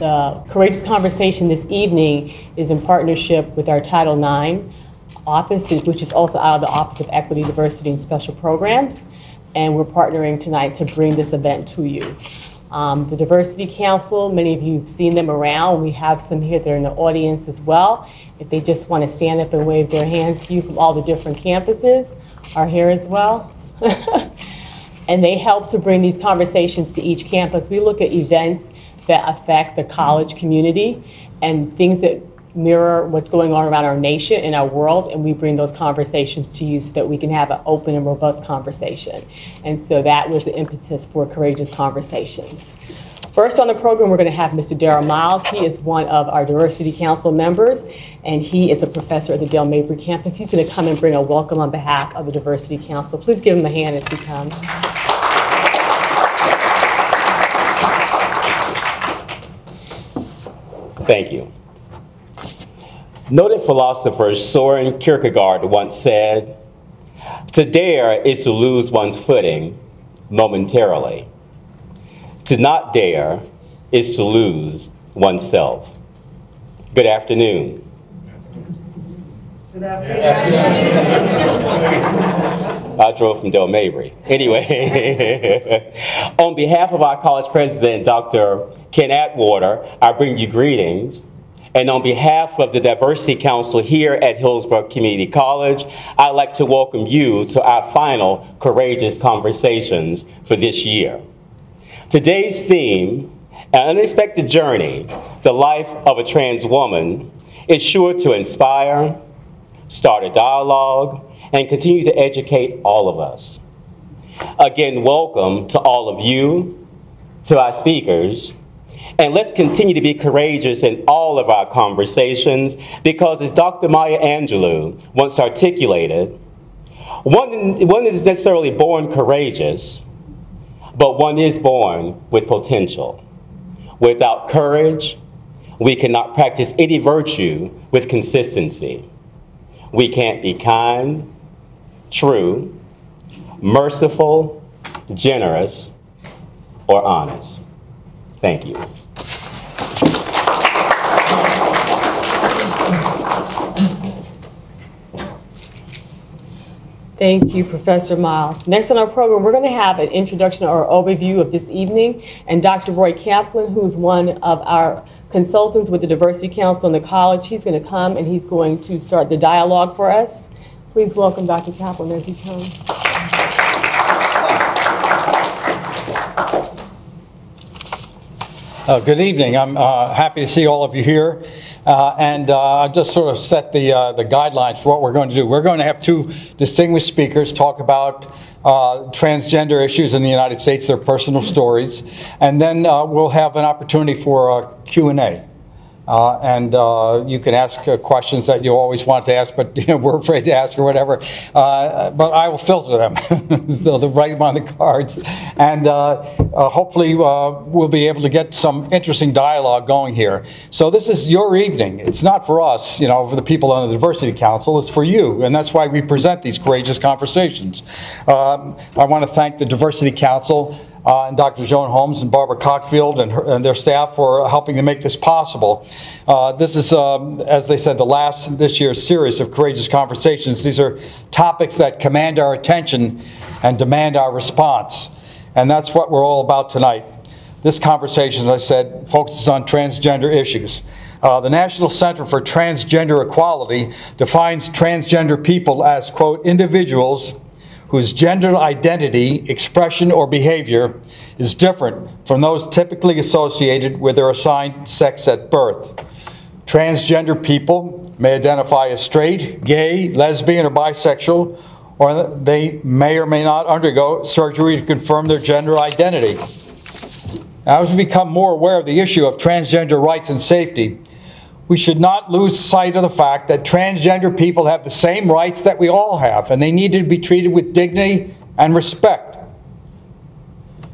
The Courageous Conversation this evening is in partnership with our Title IX office, which is also out of the Office of Equity, Diversity, and Special Programs. And we're partnering tonight to bring this event to you. Um, the Diversity Council, many of you have seen them around. We have some here that are in the audience as well. If they just want to stand up and wave their hands to you from all the different campuses, are here as well. and they help to bring these conversations to each campus. We look at events affect the college community and things that mirror what's going on around our nation and our world, and we bring those conversations to you so that we can have an open and robust conversation. And so that was the impetus for Courageous Conversations. First on the program, we're going to have Mr. Darrell Miles. He is one of our Diversity Council members, and he is a professor at the Dale Mabry campus. He's going to come and bring a welcome on behalf of the Diversity Council. Please give him a hand as he comes. Thank you. Noted philosopher Soren Kierkegaard once said, To dare is to lose one's footing momentarily. To not dare is to lose oneself. Good afternoon. Good afternoon. I drove from Dale Mabry. Anyway, on behalf of our college president, Dr. Ken Atwater, I bring you greetings and on behalf of the Diversity Council here at Hillsborough Community College, I'd like to welcome you to our final Courageous Conversations for this year. Today's theme, An Unexpected Journey, the life of a trans woman, is sure to inspire, start a dialogue, and continue to educate all of us. Again, welcome to all of you, to our speakers, and let's continue to be courageous in all of our conversations because, as Dr. Maya Angelou once articulated, one, one is necessarily born courageous, but one is born with potential. Without courage, we cannot practice any virtue with consistency. We can't be kind, true, merciful, generous, or honest. Thank you. Thank you, Professor Miles. Next on our program, we're going to have an introduction or overview of this evening, and Dr. Roy Kaplan, who is one of our consultants with the Diversity Council in the college, he's going to come and he's going to start the dialogue for us. Please welcome Dr. Kaplan as he comes. Uh, good evening. I'm uh, happy to see all of you here. Uh, and uh, I just sort of set the, uh, the guidelines for what we're going to do. We're going to have two distinguished speakers talk about uh, transgender issues in the United States, their personal stories, and then uh, we'll have an opportunity for a Q&A. Uh, and uh, you can ask uh, questions that you always want to ask, but you know, we're afraid to ask or whatever. Uh, but I will filter them. They'll write them on the cards. And uh, uh, hopefully we'll be able to get some interesting dialogue going here. So this is your evening. It's not for us, you know, for the people on the Diversity Council. It's for you. And that's why we present these courageous conversations. Um, I want to thank the Diversity Council uh, and Dr. Joan Holmes and Barbara Cockfield and, her, and, their staff for helping to make this possible. Uh, this is, um, as they said, the last this year's series of Courageous Conversations. These are topics that command our attention and demand our response. And that's what we're all about tonight. This conversation, as I said, focuses on transgender issues. Uh, the National Center for Transgender Equality defines transgender people as, quote, individuals whose gender identity, expression, or behavior is different from those typically associated with their assigned sex at birth. Transgender people may identify as straight, gay, lesbian, or bisexual, or they may or may not undergo surgery to confirm their gender identity. As we become more aware of the issue of transgender rights and safety, we should not lose sight of the fact that transgender people have the same rights that we all have, and they need to be treated with dignity and respect.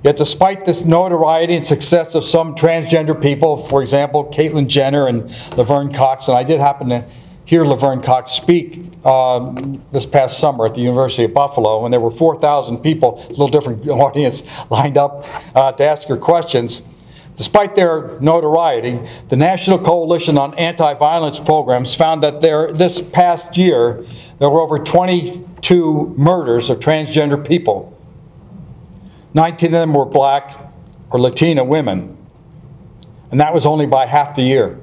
Yet despite this notoriety and success of some transgender people, for example, Caitlyn Jenner and Laverne Cox, and I did happen to hear Laverne Cox speak um, this past summer at the University of Buffalo, when there were 4,000 people, a little different audience, lined up uh, to ask her questions. Despite their notoriety, the National Coalition on Anti-Violence Programs found that there, this past year, there were over 22 murders of transgender people. 19 of them were black or Latina women, and that was only by half the year.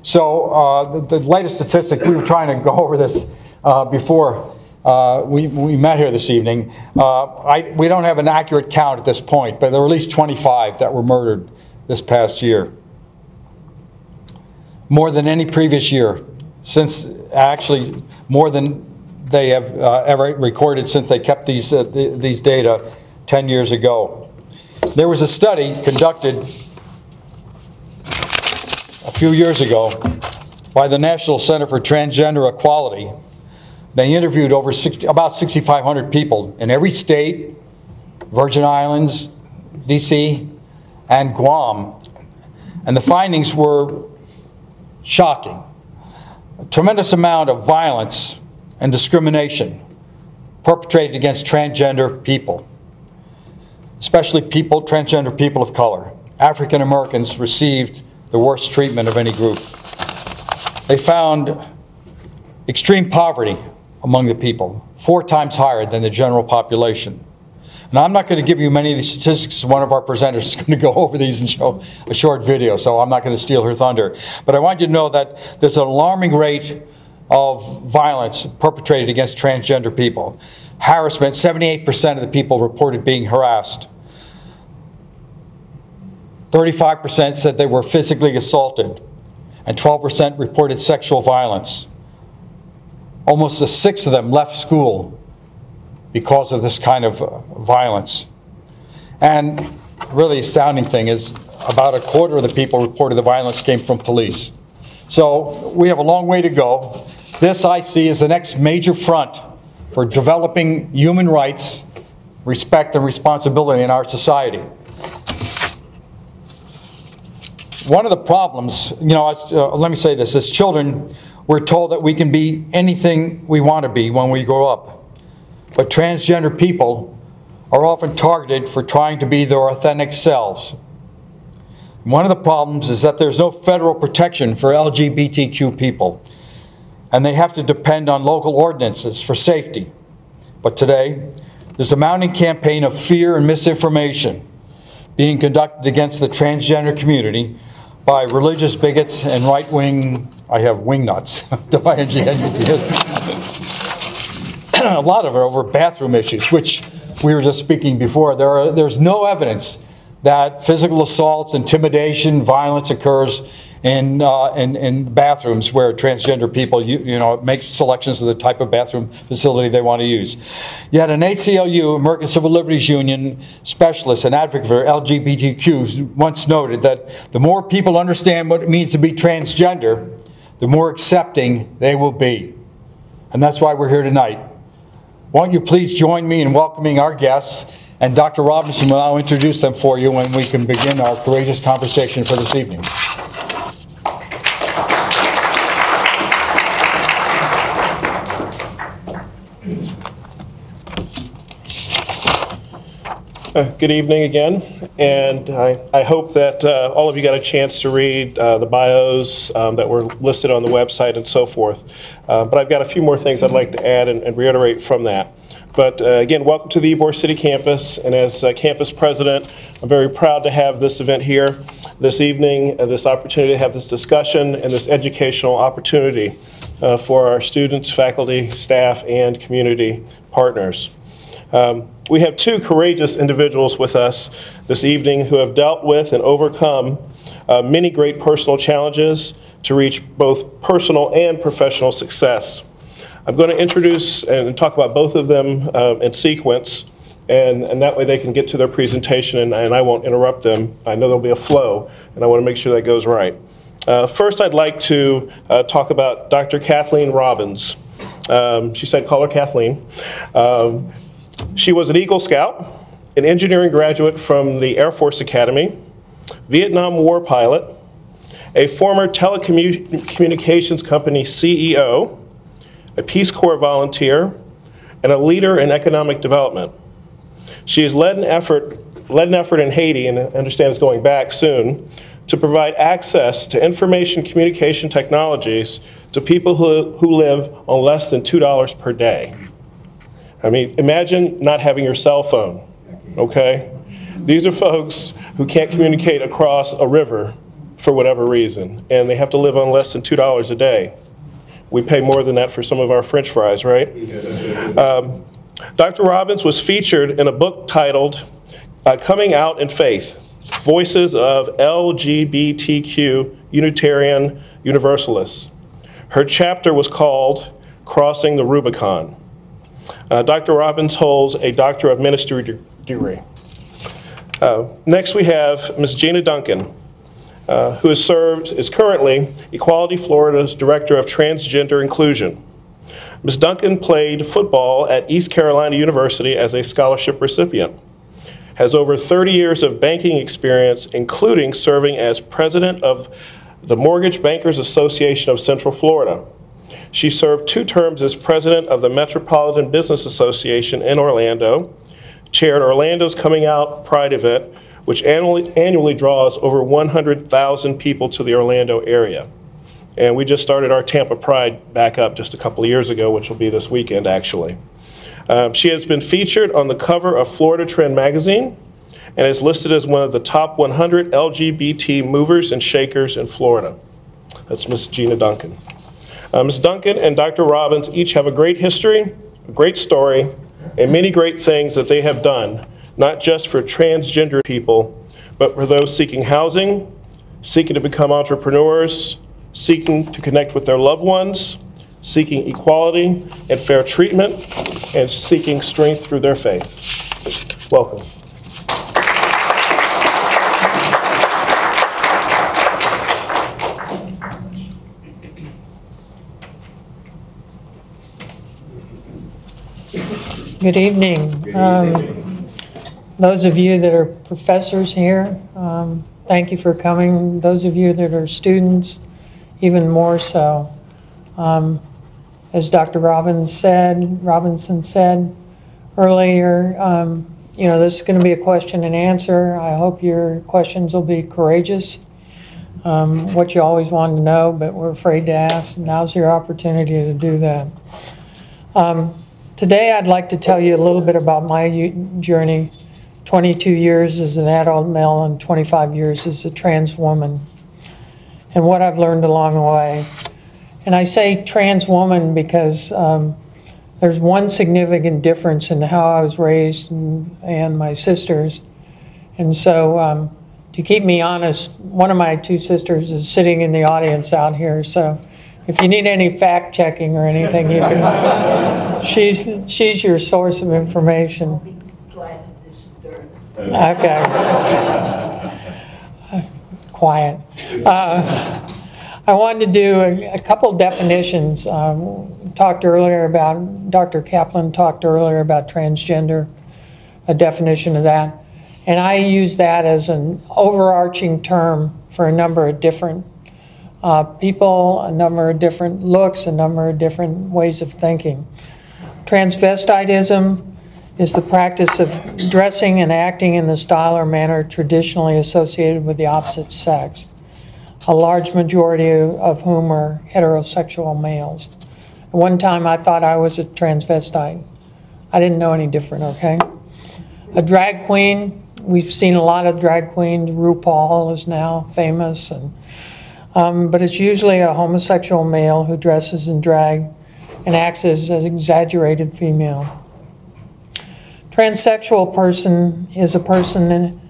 So uh, the, the latest statistic, we were trying to go over this uh, before uh, we, we met here this evening. Uh, I, we don't have an accurate count at this point, but there were at least 25 that were murdered this past year. More than any previous year, since actually more than they have uh, ever recorded since they kept these, uh, th these data 10 years ago. There was a study conducted a few years ago by the National Center for Transgender Equality they interviewed over 60, about 6,500 people in every state, Virgin Islands, DC, and Guam. And the findings were shocking. A tremendous amount of violence and discrimination perpetrated against transgender people, especially people, transgender people of color. African Americans received the worst treatment of any group. They found extreme poverty among the people, four times higher than the general population. And I'm not going to give you many of the statistics. One of our presenters is going to go over these and show a short video, so I'm not going to steal her thunder. But I want you to know that there's an alarming rate of violence perpetrated against transgender people. Harassment, 78% of the people reported being harassed. 35% said they were physically assaulted, and 12% reported sexual violence. Almost a sixth of them left school because of this kind of uh, violence. And really astounding thing is about a quarter of the people reported the violence came from police. So we have a long way to go. This I see is the next major front for developing human rights, respect, and responsibility in our society. One of the problems, you know, uh, let me say this, as children, we're told that we can be anything we want to be when we grow up. But transgender people are often targeted for trying to be their authentic selves. One of the problems is that there's no federal protection for LGBTQ people, and they have to depend on local ordinances for safety. But today, there's a mounting campaign of fear and misinformation being conducted against the transgender community by religious bigots and right-wing I have wingnuts, A lot of it over bathroom issues, which we were just speaking before. There are, there's no evidence that physical assaults, intimidation, violence occurs in, uh, in, in, bathrooms where transgender people, you, you know, make selections of the type of bathroom facility they want to use. Yet an ACLU, American Civil Liberties Union specialist and advocate for LGBTQ once noted that the more people understand what it means to be transgender, the more accepting they will be. And that's why we're here tonight. Won't you please join me in welcoming our guests, and Dr. Robinson will now introduce them for you when we can begin our courageous conversation for this evening. Uh, good evening again, and I, I hope that uh, all of you got a chance to read uh, the bios um, that were listed on the website and so forth. Uh, but I've got a few more things I'd like to add and, and reiterate from that. But uh, again, welcome to the Ybor City campus, and as campus president, I'm very proud to have this event here this evening, this opportunity to have this discussion and this educational opportunity for our students, faculty, staff, and community partners. Um, we have two courageous individuals with us this evening who have dealt with and overcome uh, many great personal challenges to reach both personal and professional success. I'm going to introduce and talk about both of them uh, in sequence, and, and that way they can get to their presentation and, and I won't interrupt them. I know there'll be a flow, and I want to make sure that goes right. Uh, first, I'd like to uh, talk about Dr. Kathleen Robbins. Um, she said, call her Kathleen. Um, she was an Eagle Scout, an engineering graduate from the Air Force Academy, Vietnam War pilot, a former telecommunications company CEO, a Peace Corps volunteer, and a leader in economic development. She has led an effort led an effort in Haiti, and I understand it's going back soon, to provide access to information communication technologies to people who, who live on less than $2 per day. I mean, imagine not having your cell phone, okay? These are folks who can't communicate across a river for whatever reason, and they have to live on less than $2 a day. We pay more than that for some of our french fries, right? Um, Dr. Robbins was featured in a book titled uh, Coming Out in Faith Voices of LGBTQ Unitarian Universalists. Her chapter was called Crossing the Rubicon. Uh, Dr. Robbins holds a Doctor of Ministry degree. Uh, next, we have Ms. Gina Duncan, uh, who has served, is currently Equality Florida's Director of Transgender Inclusion. Ms. Duncan played football at East Carolina University as a scholarship recipient, has over 30 years of banking experience, including serving as president of the Mortgage Bankers Association of Central Florida. She served two terms as president of the Metropolitan Business Association in Orlando, chaired Orlando's Coming Out Pride event, which annually, annually draws over 100,000 people to the Orlando area. And we just started our Tampa Pride back up just a couple of years ago, which will be this weekend, actually. Um, she has been featured on the cover of Florida Trend magazine and is listed as one of the top 100 LGBT movers and shakers in Florida. That's Miss Gina Duncan. Uh, Ms. Duncan and Dr. Robbins each have a great history, a great story, and many great things that they have done, not just for transgender people, but for those seeking housing, seeking to become entrepreneurs, seeking to connect with their loved ones, seeking equality and fair treatment, and seeking strength through their faith. Welcome. Good evening. Um, Those of you that are professors here, um, thank you for coming. Those of you that are students, even more so. Um, As Dr. Robbins said, Robinson said earlier, um, you know, this is going to be a question and answer. I hope your questions will be courageous, um, what you always wanted to know, but we're afraid to ask. Now's your opportunity to do that. Um, Today, I'd like to tell you a little bit about my journey, 22 years as an adult male and 25 years as a trans woman, and what I've learned along the way. And I say trans woman because um, there's one significant difference in how I was raised and, and my sisters. And so, um, to keep me honest, one of my two sisters is sitting in the audience out here. So, if you need any fact checking or anything, you can. she's she's your source of information. glad to disturb. Okay. Quiet. Uh, I wanted to do a, a couple definitions. Um, talked earlier about, Dr. Kaplan talked earlier about transgender, a definition of that. And I use that as an overarching term for a number of different uh, people, a number of different looks, a number of different ways of thinking. Transvestitism is the practice of dressing and acting in the style or manner traditionally associated with the opposite sex, a large majority of whom are heterosexual males. One time, I thought I was a transvestite. I didn't know any different, okay? A drag queen, we've seen a lot of drag queens. RuPaul is now famous, and um, but it's usually a homosexual male who dresses in drag and acts as an exaggerated female. Transsexual person is a person,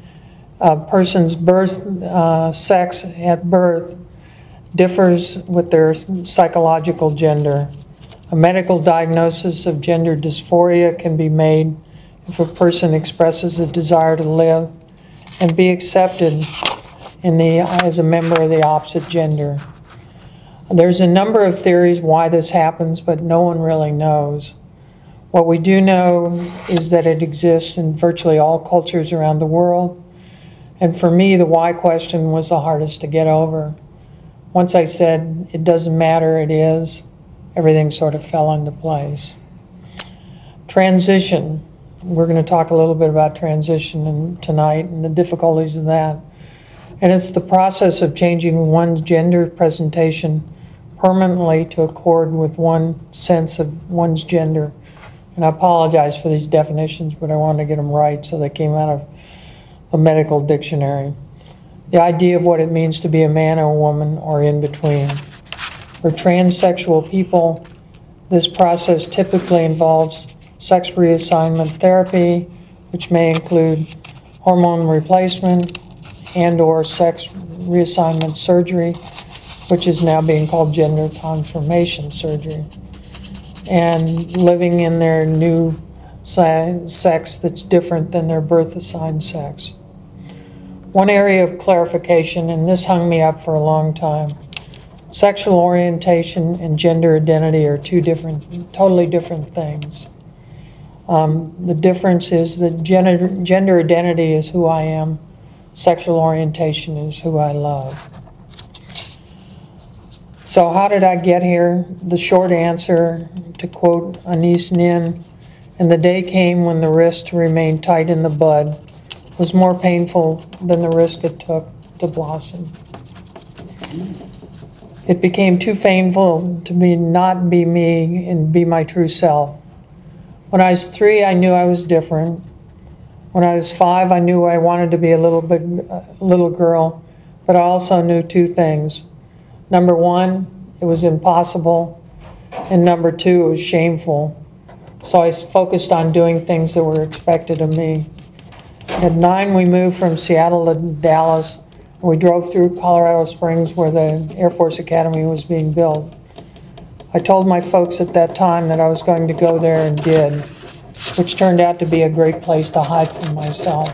a person's birth uh, sex at birth differs with their psychological gender. A medical diagnosis of gender dysphoria can be made if a person expresses a desire to live and be accepted in the, as a member of the opposite gender. There's a number of theories why this happens, but no one really knows. What we do know is that it exists in virtually all cultures around the world. And for me, the why question was the hardest to get over. Once I said, it doesn't matter, it is, everything sort of fell into place. Transition. we're going to talk a little bit about transition tonight and the difficulties of that. And it's the process of changing one's gender presentation permanently to accord with one sense of one's gender. And I apologize for these definitions, but I wanted to get them right, so they came out of a medical dictionary. The idea of what it means to be a man or a woman or in between. For transsexual people, this process typically involves sex reassignment therapy, which may include hormone replacement and/or sex reassignment surgery, which is now being called gender confirmation surgery, and living in their new sex that's different than their birth assigned sex. One area of clarification, and this hung me up for a long time. Sexual orientation and gender identity are two different, totally different things. Um, the difference is that gender, gender identity is who I am, sexual orientation is who I love. So, how did I get here? The short answer, to quote Anaïs Nin, and the day came when the risk to remain tight in the bud was more painful than the risk it took to blossom. It became too painful to be not be me and be my true self. When I was three, I knew I was different. When I was five, I knew I wanted to be a little big, uh, little girl, but I also knew two things. Number one, it was impossible, and number two, it was shameful. So I focused on doing things that were expected of me. At nine, we moved from Seattle to Dallas. We drove through Colorado Springs where the Air Force Academy was being built. I told my folks at that time that I was going to go there and did, which turned out to be a great place to hide from myself.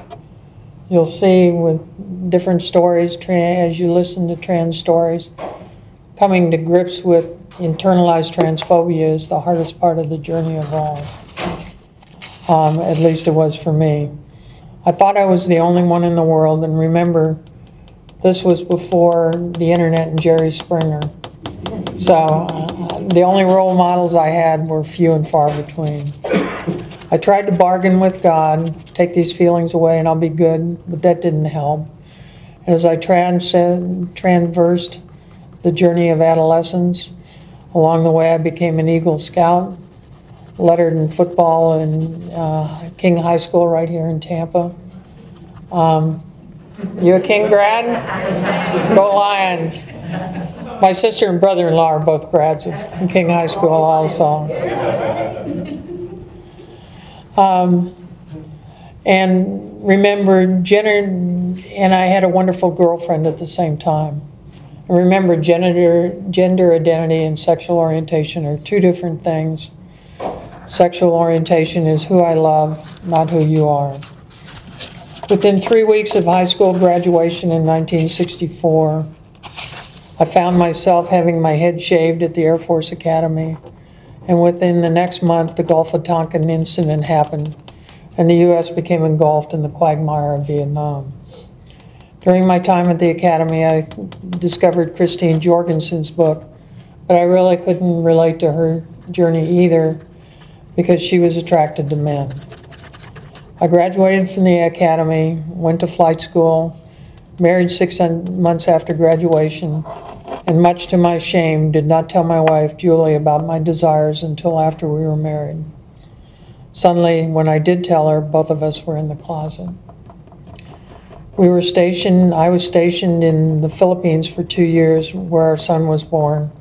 You'll see with different stories, as you listen to trans stories, coming to grips with internalized transphobia is the hardest part of the journey of all. Um, at least it was for me. I thought I was the only one in the world, and remember, this was before the internet and Jerry Springer. So uh, the only role models I had were few and far between. I tried to bargain with God, take these feelings away and I'll be good, but that didn't help. And as I traversed the journey of adolescence, along the way I became an Eagle Scout, lettered in football in uh, King High School right here in Tampa. Um, You a King grad? Go Lions. My sister and brother-in-law are both grads of King High School also. Um, And remember, gender, and I had a wonderful girlfriend at the same time. Remember, gender, gender identity and sexual orientation are two different things. Sexual orientation is who I love, not who you are. Within three weeks of high school graduation in 1964, I found myself having my head shaved at the Air Force Academy. And within the next month, the Gulf of Tonkin incident happened, and the U.S. became engulfed in the quagmire of Vietnam. During my time at the Academy, I discovered Christine Jorgensen's book, but I really couldn't relate to her journey either because she was attracted to men. I graduated from the academy, went to flight school, married six months after graduation, and much to my shame, did not tell my wife, Julie, about my desires until after we were married. Suddenly, when I did tell her, both of us were in the closet. We were stationed, I was stationed in the Philippines for two years where our son was born,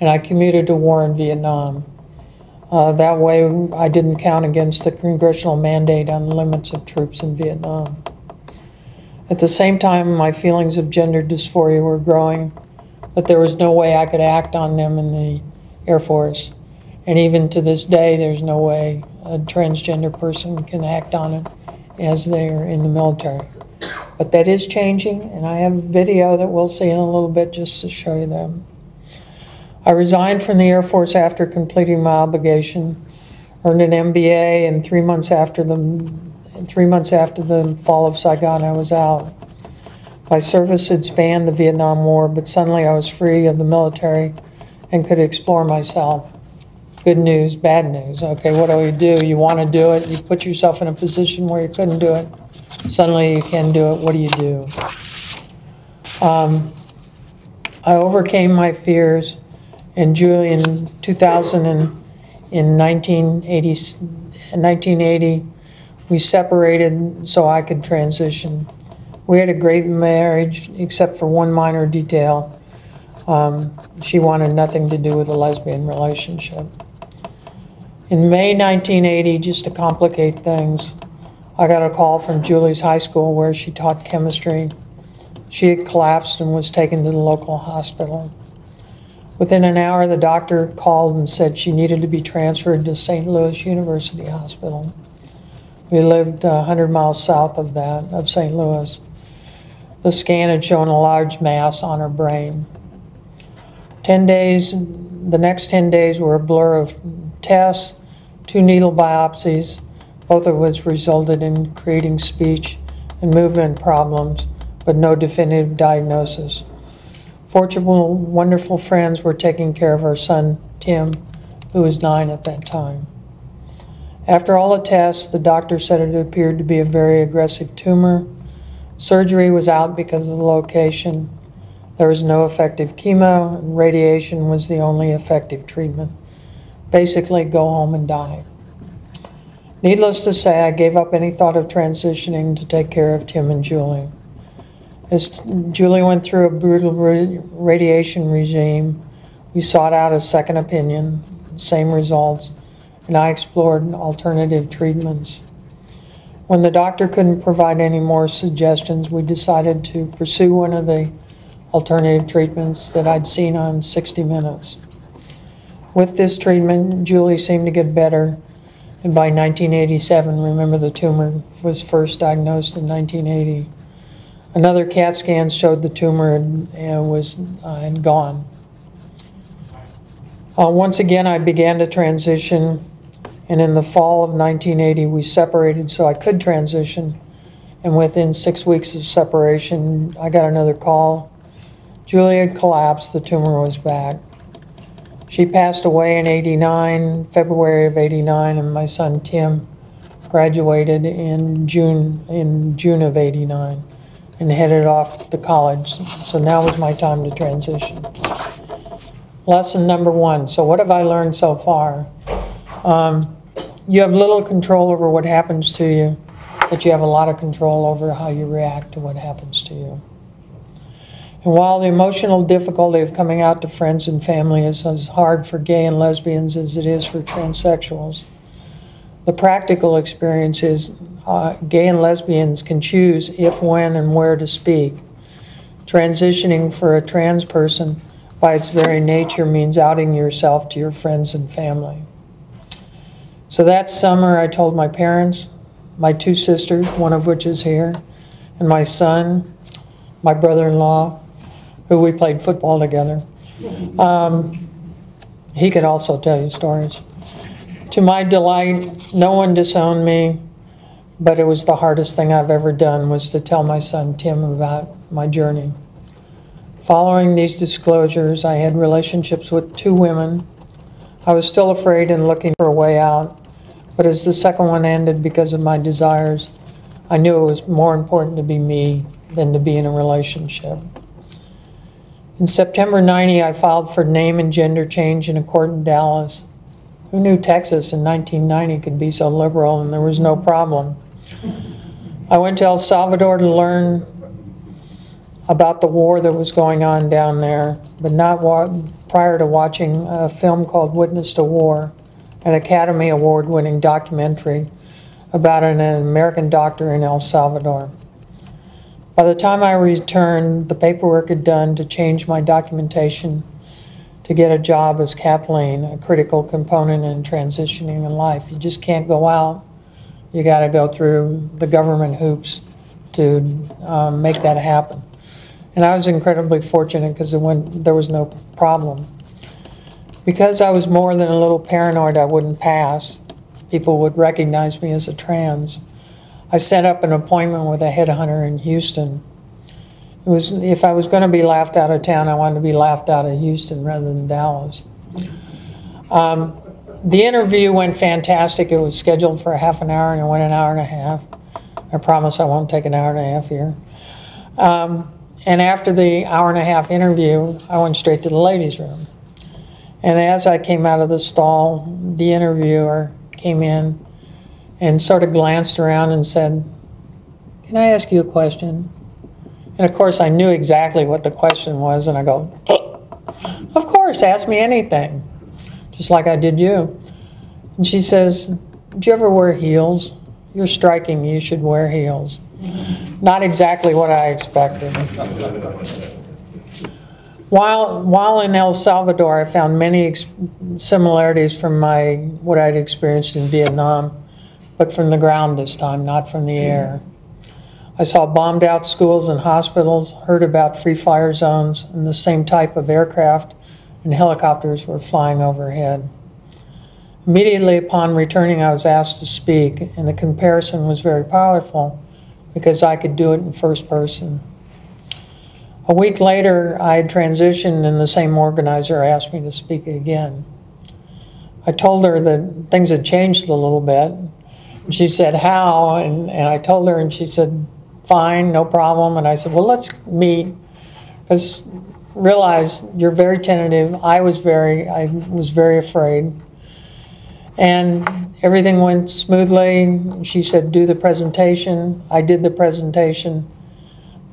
and I commuted to war in Vietnam. Uh, that way, I didn't count against the congressional mandate on the limits of troops in Vietnam. At the same time, my feelings of gender dysphoria were growing, but there was no way I could act on them in the Air Force. And even to this day, there's no way a transgender person can act on it as they're in the military. But that is changing, and I have a video that we'll see in a little bit just to show you them. I resigned from the Air Force after completing my obligation, earned an MBA, and three months after the three months after the fall of Saigon, I was out. My service had spanned the Vietnam War, but suddenly I was free of the military and could explore myself. good news, bad news. Okay, what do you do? You want to do it, you put yourself in a position where you couldn't do it. Suddenly you can do it, what do you do? Um, I overcame my fears in 2000 and in 1980, 1980, we separated so I could transition. We had a great marriage, except for one minor detail. Um, she wanted nothing to do with a lesbian relationship. In May 1980, just to complicate things, I got a call from Julie's high school where she taught chemistry. She had collapsed and was taken to the local hospital. Within an hour, the doctor called and said she needed to be transferred to St. Louis University Hospital. We lived uh, 100 miles south of that, of St. Louis. The scan had shown a large mass on her brain. 10 days, the next 10 days were a blur of tests, two needle biopsies, both of which resulted in creating speech and movement problems, but no definitive diagnosis. Fortunate, wonderful friends were taking care of her son, Tim, who was nine at that time. After all the tests, the doctor said it appeared to be a very aggressive tumor. Surgery was out because of the location. There was no effective chemo, and radiation was the only effective treatment. Basically, go home and die. Needless to say, I gave up any thought of transitioning to take care of Tim and Julie. As Julie went through a brutal radiation regime, we sought out a second opinion, same results, and I explored alternative treatments. When the doctor couldn't provide any more suggestions, we decided to pursue one of the alternative treatments that I'd seen on 60 Minutes. With this treatment, Julie seemed to get better, and by 1987, remember the tumor was first diagnosed in 1980. Another CAT scan showed the tumor and, was uh, and gone. Uh, once again, I began to transition, and in the fall of 1980, we separated so I could transition. And within six weeks of separation, I got another call. Julia collapsed, the tumor was back. She passed away in 89, February of 89, and my son Tim graduated in June, in June of 89 and headed off to college. So now was my time to transition. Lesson number one. So, what have I learned so far? Um, you have little control over what happens to you, but you have a lot of control over how you react to what happens to you. And while the emotional difficulty of coming out to friends and family is as hard for gay and lesbians as it is for transsexuals, the practical experience is uh, gay and lesbians can choose if, when, and where to speak. Transitioning for a trans person, by its very nature, means outing yourself to your friends and family. So that summer, I told my parents, my two sisters, one of which is here, and my son, my brother in law, who we played football together. Um, he could also tell you stories. To my delight, no one disowned me but it was the hardest thing I've ever done was to tell my son Tim about my journey. Following these disclosures, I had relationships with two women. I was still afraid and looking for a way out, but as the second one ended because of my desires, I knew it was more important to be me than to be in a relationship. In September 90, I filed for name and gender change in a court in Dallas. Who knew Texas in 1990 could be so liberal and there was no problem? I went to El Salvador to learn about the war that was going on down there, but not prior to watching a film called Witness to War, an Academy Award winning documentary about an American doctor in El Salvador. By the time I returned, the paperwork had done to change my documentation to get a job as Kathleen, a critical component in transitioning in life. You just can't go out you got to go through the government hoops to um, make that happen. And I was incredibly fortunate because there was no problem. Because I was more than a little paranoid I wouldn't pass, people would recognize me as a trans. I set up an appointment with a headhunter in Houston. It was if I was going to be laughed out of town, I wanted to be laughed out of Houston rather than Dallas. Um, the interview went fantastic. It was scheduled for half an hour and it went an hour and a half. I promise I won't take an hour and a half here. Um, and after the hour and a half interview, I went straight to the ladies' room. And as I came out of the stall, the interviewer came in and sort of glanced around and said, Can I ask you a question? And of course, I knew exactly what the question was, and I go, Of course, ask me anything, just like I did you. And she says, Do you ever wear heels? You're striking, you should wear heels. Not exactly what I expected. While, while in El Salvador, I found many similarities from my, what I'd experienced in Vietnam, but from the ground this time, not from the air. I saw bombed out schools and hospitals, heard about free fire zones, and the same type of aircraft and helicopters were flying overhead. Immediately upon returning, I was asked to speak, and the comparison was very powerful because I could do it in first person. A week later, I had transitioned, and the same organizer asked me to speak again. I told her that things had changed a little bit. She said, How? And, and I told her, and she said, Fine, no problem. And I said, Well, let's meet. Because realize you're very tentative. I was very, I was very afraid. And everything went smoothly. She said, do the presentation. I did the presentation.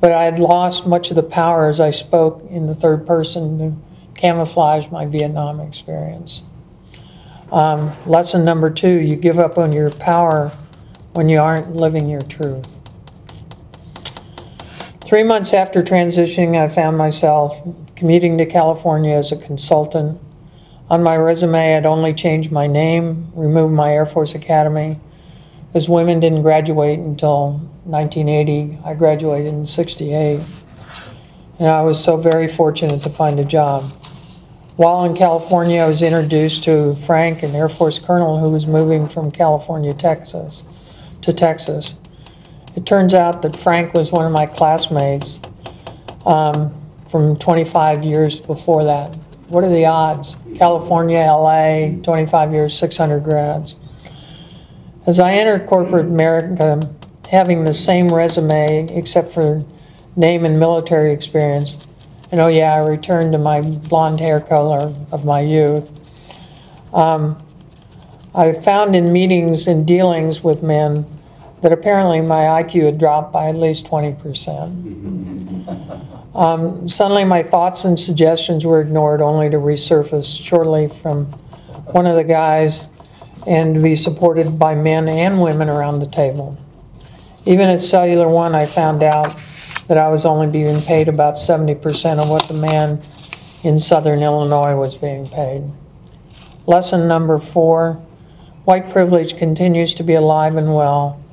But I had lost much of the power as I spoke in the third person to camouflage my Vietnam experience. Um, lesson number two you give up on your power when you aren't living your truth. Three months after transitioning, I found myself commuting to California as a consultant on my resume, I'd only changed my name, removed my Air Force Academy, because women didn't graduate until 1980. I graduated in 68. And I was so very fortunate to find a job. While in California, I was introduced to Frank, an Air Force colonel who was moving from California, Texas, to Texas. It turns out that Frank was one of my classmates um, from 25 years before that. What are the odds? California, LA, 25 years, 600 grads. As I entered corporate America, having the same resume except for name and military experience, and oh yeah, I returned to my blonde hair color of my youth. Um, I found in meetings and dealings with men that apparently my IQ had dropped by at least 20%. Um, suddenly, my thoughts and suggestions were ignored, only to resurface shortly from one of the guys and to be supported by men and women around the table. Even at Cellular One, I found out that I was only being paid about 70% of what the man in southern Illinois was being paid. Lesson number four white privilege continues to be alive and well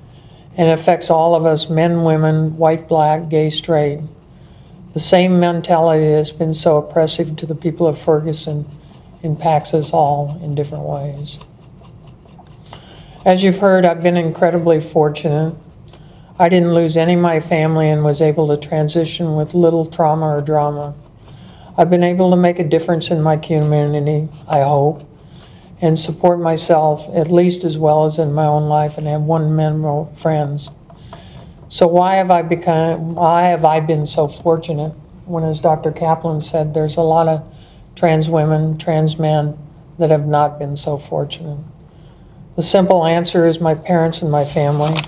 and affects all of us men, women, white, black, gay, straight. The same mentality that's been so oppressive to the people of Ferguson impacts us all in different ways. As you've heard, I've been incredibly fortunate. I didn't lose any of my family and was able to transition with little trauma or drama. I've been able to make a difference in my community, I hope, and support myself at least as well as in my own life and have one memorable friends. So why have I become, why have I been so fortunate? When, as Dr. Kaplan said, there's a lot of trans women, trans men that have not been so fortunate. The simple answer is my parents and my family.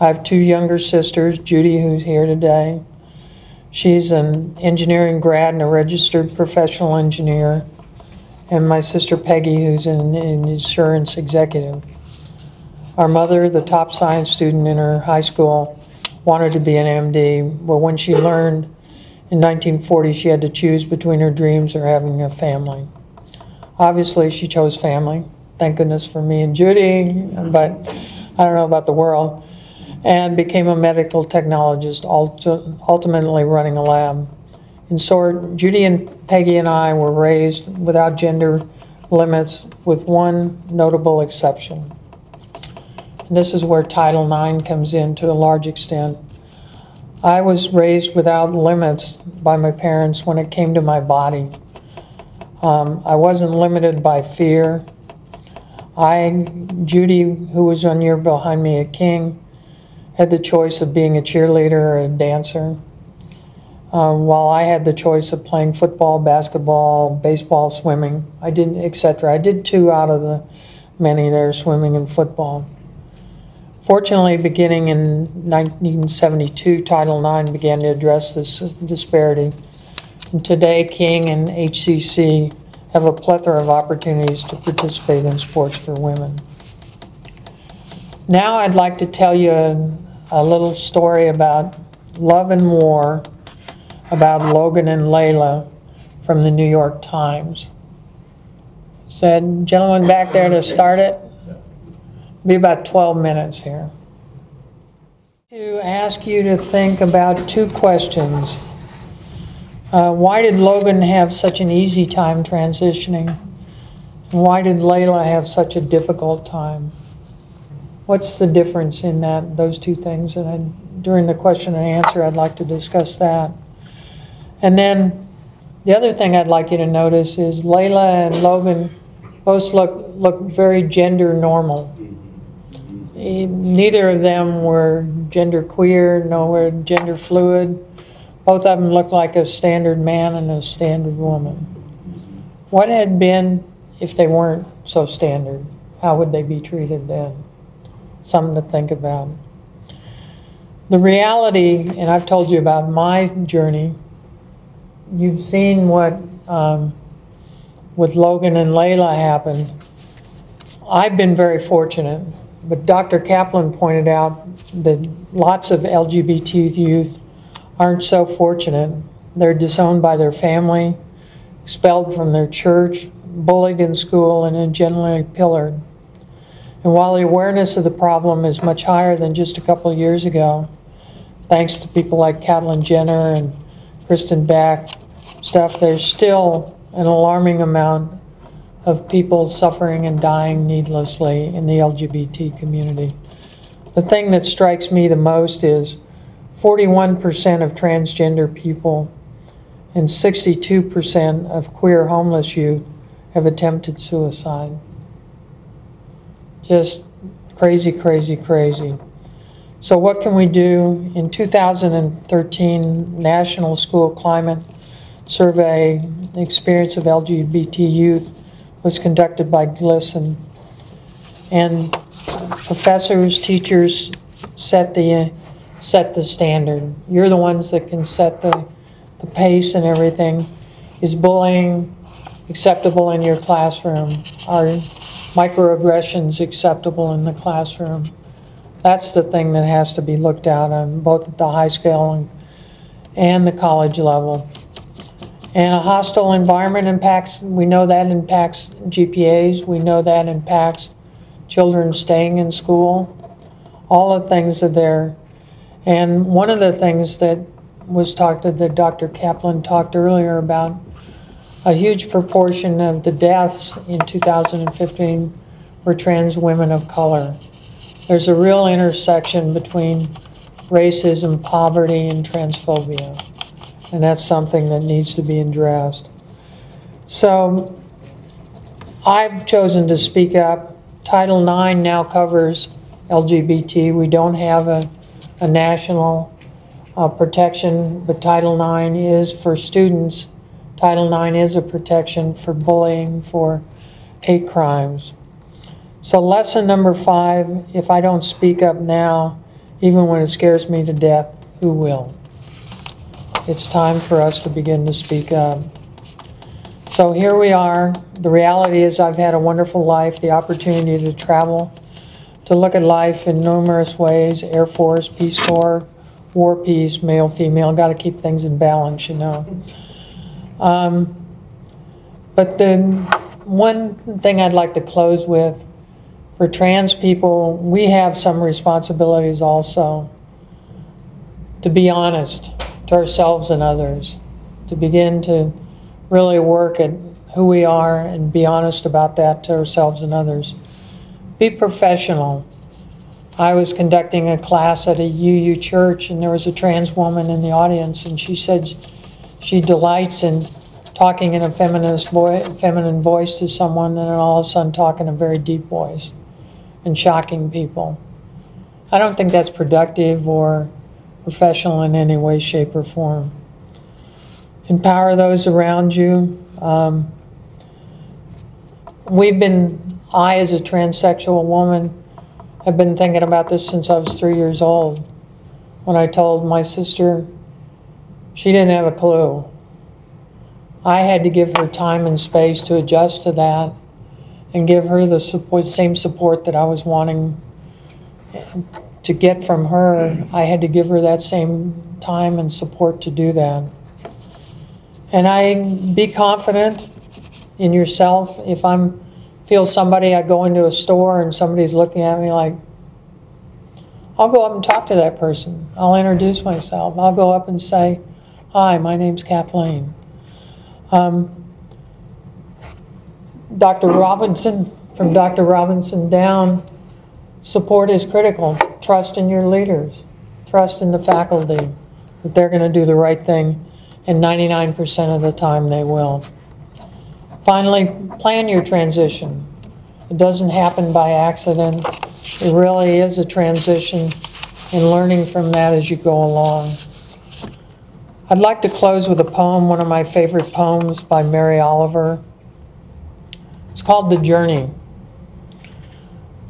I have two younger sisters, Judy, who's here today. She's an engineering grad and a registered professional engineer. And my sister Peggy, who's an, an insurance executive. Our mother, the top science student in her high school, wanted to be an MD, but when she learned in 1940 she had to choose between her dreams or having a family. Obviously, she chose family. Thank goodness for me and Judy, but I don't know about the world. And became a medical technologist, ultimately running a lab. In short, Judy and Peggy and I were raised without gender limits, with one notable exception. And this is where Title IX comes in to a large extent. I was raised without limits by my parents when it came to my body. Um, I wasn't limited by fear. I, Judy, who was one year behind me at King, had the choice of being a cheerleader or a dancer. Um, while I had the choice of playing football, basketball, baseball, swimming, I didn't, etc. I did two out of the many there, swimming and football. Fortunately, beginning in 1972, Title IX began to address this disparity. And today, King and HCC have a plethora of opportunities to participate in sports for women. Now, I'd like to tell you a, little story about love and war about Logan and Layla from the New York Times. Said, gentleman back there to start it. Be about 12 minutes here. To ask you to think about two questions. Uh, why did Logan have such an easy time transitioning? Why did Layla have such a difficult time? What's the difference in that, those two things? And I, during the question and answer, I'd like to discuss that. And then the other thing I'd like you to notice is Layla and Logan both look, look very gender normal. Eh, Neither of them were gender queer, nor gender fluid. Both of them looked like a standard man and a standard woman. What had been if they weren't so standard? How would they be treated then? Something to think about. The reality, and I've told you about my journey, you've seen what um, with Logan and Layla happened. I've been very fortunate, but Dr. Kaplan pointed out that lots of LGBT youth aren't so fortunate. They're disowned by their family, expelled from their church, bullied in school, and then generally pillared. And while the awareness of the problem is much higher than just a couple years ago, thanks to people like Caitlyn Jenner and Kristin Beck, stuff, there's still an alarming amount of people suffering and dying needlessly in the LGBT community. The thing that strikes me the most is 41% of transgender people and 62% of queer homeless youth have attempted suicide. Just crazy, crazy, crazy. So what can we do? In 2013 National School Climate Survey, experience of LGBT youth was conducted by GLSEN. And professors, teachers set the, set the standard. You're the ones that can set the, the pace and everything. Is bullying acceptable in your classroom? Are microaggressions acceptable in the classroom? That's the thing that has to be looked at on both at the high scale and, and the college level. And a hostile environment impacts, we know that impacts GPAs, we know that impacts children staying in school. All the things are there. And one of the things that was talked that Dr. Kaplan talked earlier about, a huge proportion of the deaths in 2015 were trans women of color. There's a real intersection between racism, poverty, and transphobia. And that's something that needs to be addressed. So I've chosen to speak up. Title IX now covers LGBT. We don't have a, a national uh, protection, but Title IX is for students. Title IX is a protection for bullying, for hate crimes. So lesson number five, if I don't speak up now, even when it scares me to death, who will? It's time for us to begin to speak up. So here we are. The reality is I've had a wonderful life, the opportunity to travel, to look at life in numerous ways, Air Force, Peace Corps, war, peace, male, female, got to keep things in balance, you know. Um, but then one thing I'd like to close with, for trans people, we have some responsibilities also. To be honest to ourselves and others, to begin to really work at who we are and be honest about that to ourselves and others. Be professional. I was conducting a class at a UU church, and there was a trans woman in the audience, and she said she delights in talking in a feminist feminine voice to someone, and then all of a sudden talking in a very deep voice and shocking people. I don't think that's productive or professional in any way, shape, or form. Empower those around you. Um, we've been, I as a transsexual woman, have been thinking about this since I was three years old. When I told my sister, she didn't have a clue. I had to give her time and space to adjust to that and give her the support, same support that I was wanting to get from her. I had to give her that same time and support to do that. And I be confident in yourself. If I'm feel somebody, I go into a store and somebody's looking at me like, I'll go up and talk to that person. I'll introduce myself. I'll go up and say, Hi, my name's Kathleen. Um, Dr. Robinson, from Dr. Robinson down, support is critical. Trust in your leaders, trust in the faculty that they're going to do the right thing, and 99% of the time they will. Finally, plan your transition. It doesn't happen by accident. It really is a transition and learning from that as you go along. I'd like to close with a poem, one of my favorite poems by Mary Oliver. It's called The Journey.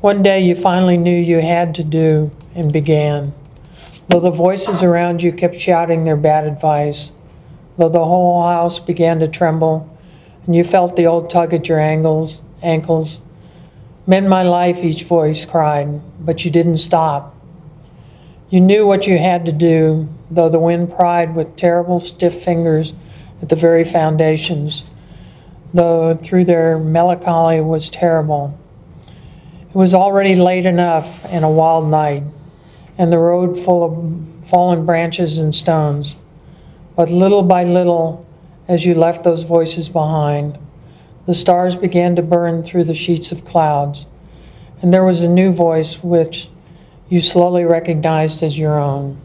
One day you finally knew you had to do and began. Though the voices around you kept shouting their bad advice, though the whole house began to tremble, and you felt the old tug at your ankles, ankles. Mend my life, each voice cried, but you didn't stop. You knew what you had to do, though the wind pried with terrible stiff fingers at the very foundations, though through their melancholy was terrible. It was already late enough and a wild night, and the road full of fallen branches and stones. But little by little, as you left those voices behind, the stars began to burn through the sheets of clouds, and there was a new voice which you slowly recognized as your own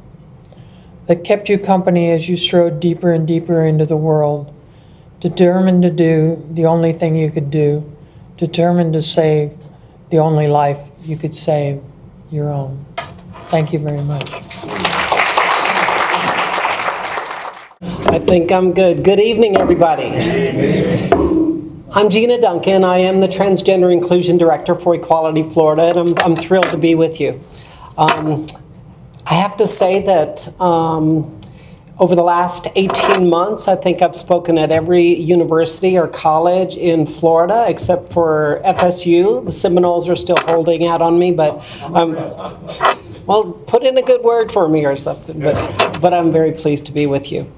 that kept you company as you strode deeper and deeper into the world, determined to do the only thing you could do, determined to save the only life you could save, your own. Thank you very much. I think I'm good. Good evening, everybody. I'm Gina Duncan. I am the Transgender Inclusion Director for Equality Florida, and I'm, I'm thrilled to be with you. Um, I have to say that um, over the last 18 months, I think I've spoken at every university or college in Florida except for FSU. The Seminoles are still holding out on me, but um, well, put in a good word for me or something. But, but I'm very pleased to be with you.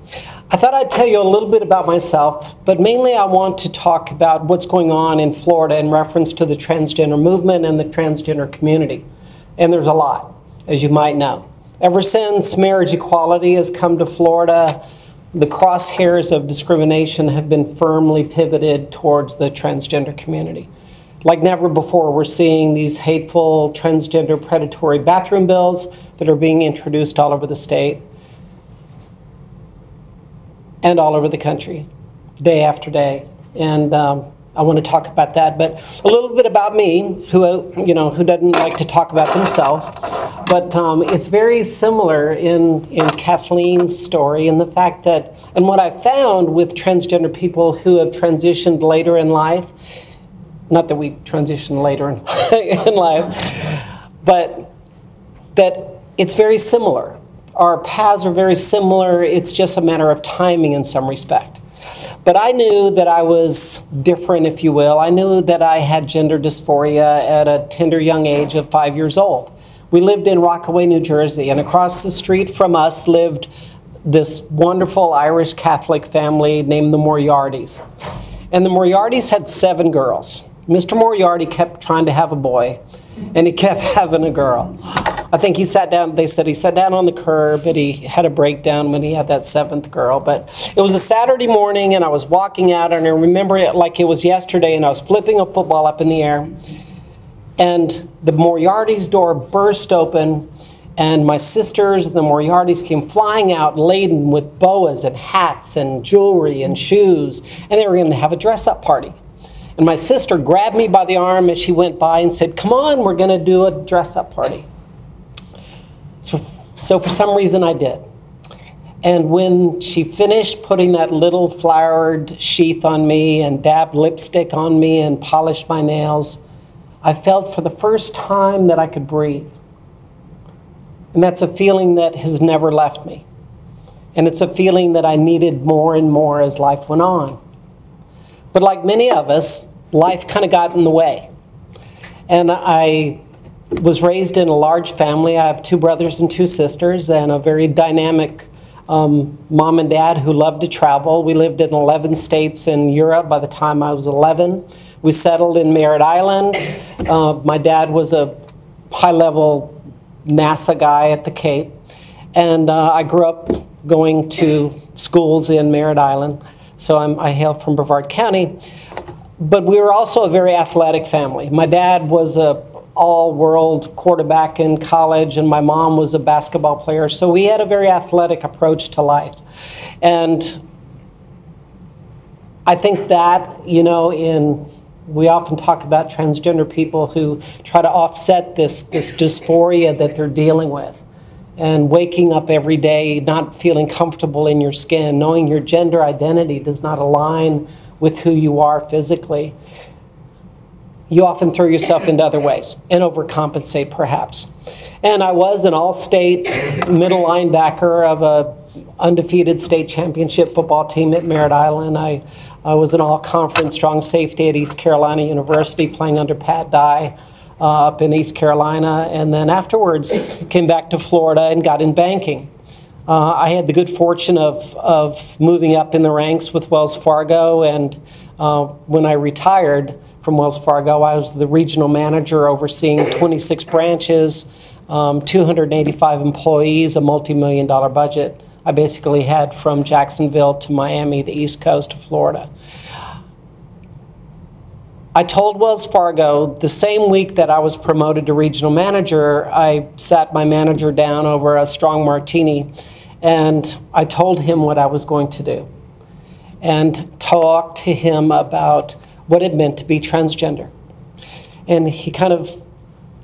I thought I'd tell you a little bit about myself, but mainly I want to talk about what's going on in Florida in reference to the transgender movement and the transgender community. And there's a lot, as you might know. Ever since marriage equality has come to Florida, the crosshairs of discrimination have been firmly pivoted towards the transgender community. Like never before, we're seeing these hateful transgender predatory bathroom bills that are being introduced all over the state and all over the country, day after day. And um, I want to talk about that, but a little bit about me, who you know, who doesn't like to talk about themselves. But um, it's very similar in in Kathleen's story, and the fact that, and what I found with transgender people who have transitioned later in life, not that we transition later in, in life, but that it's very similar. Our paths are very similar. It's just a matter of timing in some respect. But I knew that I was different, if you will. I knew that I had gender dysphoria at a tender young age of five years old. We lived in Rockaway, New Jersey, and across the street from us lived this wonderful Irish Catholic family named the Moriartys. And the Moriartys had seven girls. Mr. Moriarty kept trying to have a boy, and he kept having a girl. I think he sat down, they said he sat down on the curb and he had a breakdown when he had that seventh girl. But it was a Saturday morning and I was walking out and I remember it like it was yesterday and I was flipping a football up in the air. And the Moriarty's door burst open And my sisters, and the Moriartys, came flying out laden with boas and hats and jewelry and shoes, and they were going to have a dress up party. And my sister grabbed me by the arm as she went by and said, Come on, we're going to do a dress up party. So, so for some reason, I did. And when she finished putting that little flowered sheath on me and dabbed lipstick on me and polished my nails, I felt for the first time that I could breathe. And that's a feeling that has never left me. And it's a feeling that I needed more and more as life went on. But like many of us, life kind of got in the way. And I was raised in a large family. I have two brothers and two sisters, and a very dynamic um, mom and dad who loved to travel. We lived in 11 states in Europe by the time I was 11. We settled in Merritt Island. Uh, my dad was a high level NASA guy at the Cape. And uh, I grew up going to schools in Merritt Island. So I'm, I hail from Brevard County. But we were also a very athletic family. My dad was a all-world quarterback in college, and my mom was a basketball player. So we had a very athletic approach to life. And I think that, you know, in we often talk about transgender people who try to offset this, this dysphoria that they're dealing with. And waking up every day not feeling comfortable in your skin, knowing your gender identity does not align with who you are physically you often throw yourself into other ways and overcompensate perhaps. And I was an all-state middle linebacker of a undefeated state championship football team at Merritt Island. I, I was an all-conference strong safety at East Carolina University playing under Pat Dye uh, up in East Carolina. And then afterwards came back to Florida and got in banking. Uh, I had the good fortune of, of moving up in the ranks with Wells Fargo and uh, when I retired, from Wells Fargo. I was the regional manager overseeing 26 branches, um, 285 employees, a multi-million dollar budget. I basically had from Jacksonville to Miami, the East Coast of Florida. I told Wells Fargo the same week that I was promoted to regional manager, I sat my manager down over a strong martini and I told him what I was going to do and talked to him about what it meant to be transgender. And he kind of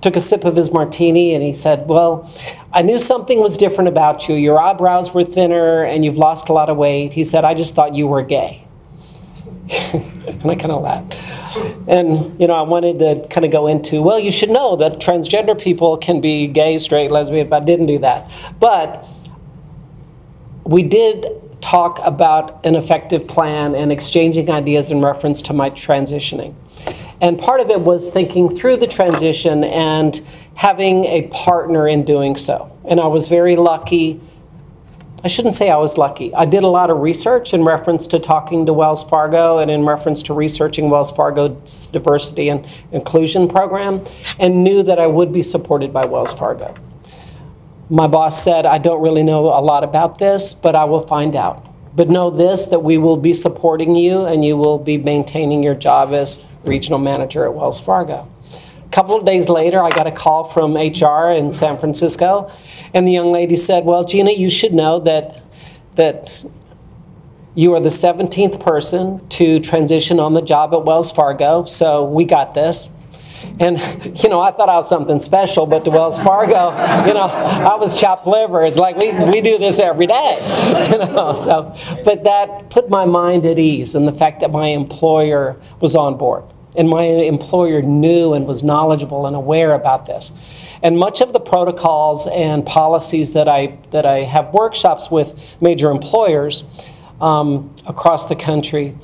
took a sip of his martini and he said, Well, I knew something was different about you. Your eyebrows were thinner and you've lost a lot of weight. He said, I just thought you were gay. and I kind of laughed. And, you know, I wanted to kind of go into, well, you should know that transgender people can be gay, straight, lesbian, but I didn't do that. But we did talk about an effective plan and exchanging ideas in reference to my transitioning. And part of it was thinking through the transition and having a partner in doing so. And I was very lucky. I shouldn't say I was lucky. I did a lot of research in reference to talking to Wells Fargo and in reference to researching Wells Fargo's diversity and inclusion program and knew that I would be supported by Wells Fargo. My boss said, I don't really know a lot about this, but I will find out. But know this, that we will be supporting you and you will be maintaining your job as regional manager at Wells Fargo. A couple of days later, I got a call from HR in San Francisco, and the young lady said, well, Gina, you should know that, that you are the 17th person to transition on the job at Wells Fargo, so we got this. And, you know, I thought I was something special, but to Wells Fargo, you know, I was chopped liver. It's like, we, we do this every day, you know, so. But that put my mind at ease and the fact that my employer was on board. And my employer knew and was knowledgeable and aware about this. And much of the protocols and policies that I, that I have workshops with major employers um, across the country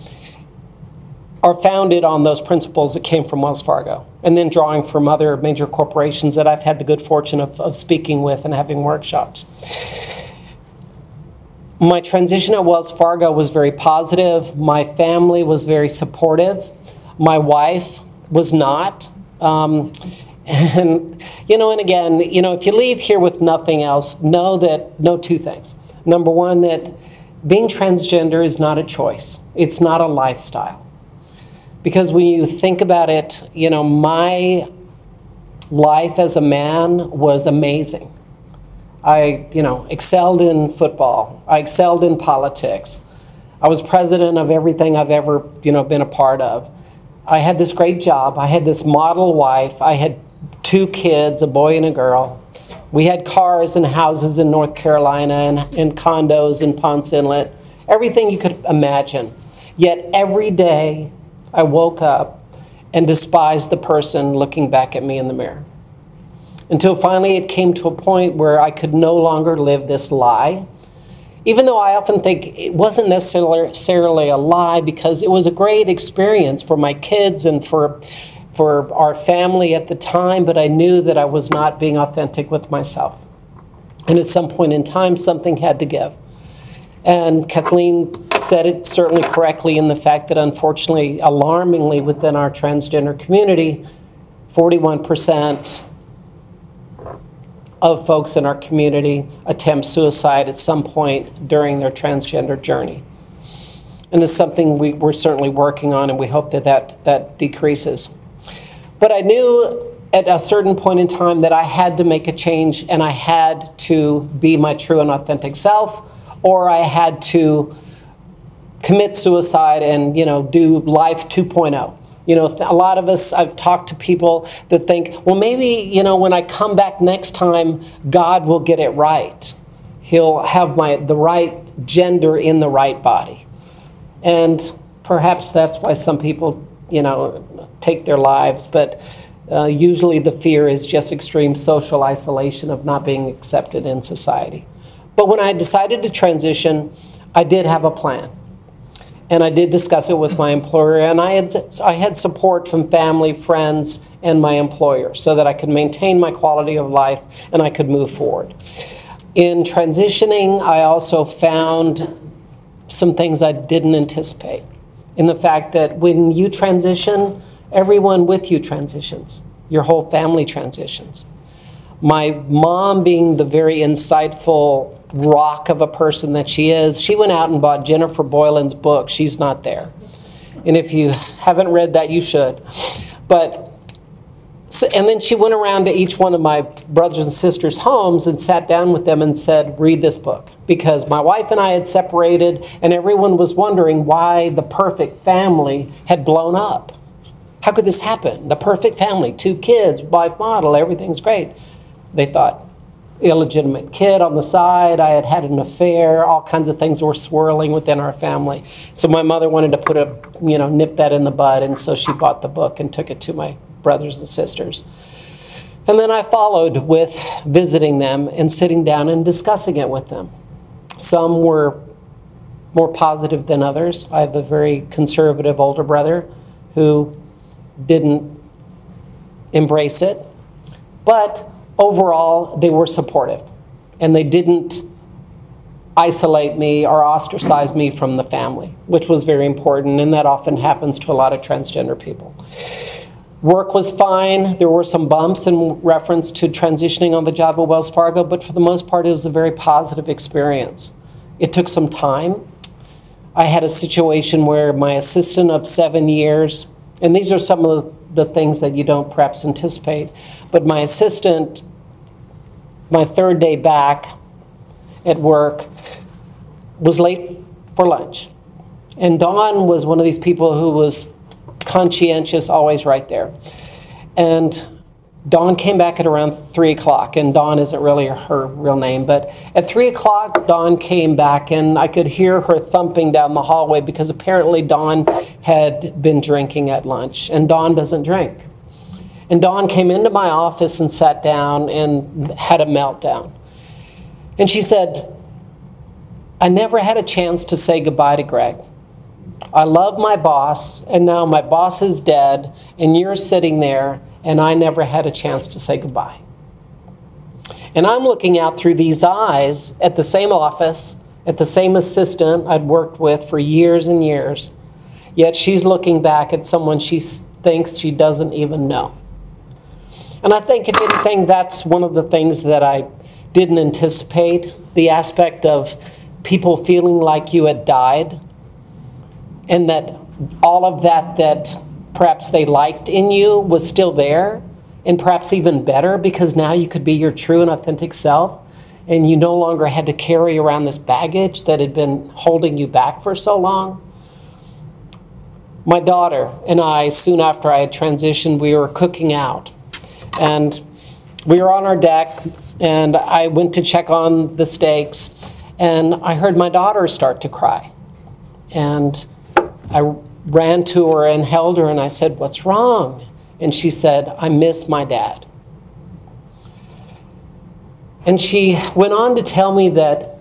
are founded on those principles that came from Wells Fargo, and then drawing from other major corporations that I've had the good fortune of, of speaking with and having workshops. My transition at Wells Fargo was very positive. My family was very supportive. My wife was not. Um, and, you know, and again, you know, if you leave here with nothing else, know that, know two things. Number one, that being transgender is not a choice. It's not a lifestyle. Because when you think about it, you know, my life as a man was amazing. I, you know, excelled in football. I excelled in politics. I was president of everything I've ever, you know, been a part of. I had this great job. I had this model wife. I had two kids, a boy and a girl. We had cars and houses in North Carolina and, and condos in Ponce Inlet, everything you could imagine. Yet every day I woke up and despised the person looking back at me in the mirror. Until finally it came to a point where I could no longer live this lie. Even though I often think it wasn't necessarily a lie because it was a great experience for my kids and for, for our family at the time, but I knew that I was not being authentic with myself. And at some point in time, something had to give. And Kathleen said it certainly correctly in the fact that unfortunately, alarmingly within our transgender community, 41% of folks in our community attempt suicide at some point during their transgender journey. And it's something we, we're certainly working on, and we hope that, that that decreases. But I knew at a certain point in time that I had to make a change and I had to be my true and authentic self, or I had to commit suicide and you know do life 2.0 you know a lot of us i've talked to people that think well maybe you know when i come back next time god will get it right. He'll have my the right gender in the right body. And perhaps that's why some people you know take their lives but uh, usually the fear is just extreme social isolation of not being accepted in society. But when i decided to transition i did have a plan and I did discuss it with my employer, and I had, I had support from family, friends, and my employer so that I could maintain my quality of life and I could move forward. In transitioning, I also found some things I didn't anticipate in the fact that when you transition, everyone with you transitions, your whole family transitions. My mom, being the very insightful rock of a person that she is, she went out and bought Jennifer Boylan's book, She's Not There. And if you haven't read that, you should. But so, and then she went around to each one of my brothers and sisters' homes and sat down with them and said, Read this book. Because my wife and I had separated, and everyone was wondering why the perfect family had blown up. How could this happen? The perfect family, two kids, wife model, everything's great. They thought, illegitimate kid on the side. I had had an affair. All kinds of things were swirling within our family. So my mother wanted to put a, you know, nip that in the bud, and so she bought the book and took it to my brothers and sisters. And then I followed with visiting them and sitting down and discussing it with them. Some were more positive than others. I have a very conservative older brother who didn't embrace it. But overall, they were supportive and they didn't isolate me or ostracize me from the family, which was very important, and that often happens to a lot of transgender people. Work was fine. There were some bumps in reference to transitioning on the job at Wells Fargo, but for the most part, it was a very positive experience. It took some time. I had a situation where my assistant of seven years, and these are some of the things that you don't perhaps anticipate, but my assistant my third day back at work, was late for lunch. And Dawn was one of these people who was conscientious, always right there. And Dawn came back at around 3 o'clock, and Dawn isn't really her real name, but at 3 o'clock, Dawn came back, and I could hear her thumping down the hallway because apparently Dawn had been drinking at lunch, and Dawn doesn't drink. And Dawn came into my office and sat down and had a meltdown. And she said, I never had a chance to say goodbye to Greg. I love my boss, and now my boss is dead, and you're sitting there, and I never had a chance to say goodbye. And I'm looking out through these eyes at the same office, at the same assistant I'd worked with for years and years, yet she's looking back at someone she thinks she doesn't even know. And I think, if anything, that's one of the things that I didn't anticipate the aspect of people feeling like you had died, and that all of that that perhaps they liked in you was still there, and perhaps even better because now you could be your true and authentic self. and you no longer had to carry around this baggage that had been holding you back for so long. My daughter and I, soon after I had transitioned, we were cooking out. And we were on our deck, and I went to check on the steaks, and I heard my daughter start to cry. And I ran to her and held her, and I said, What's wrong? And she said, I miss my dad. And she went on to tell me that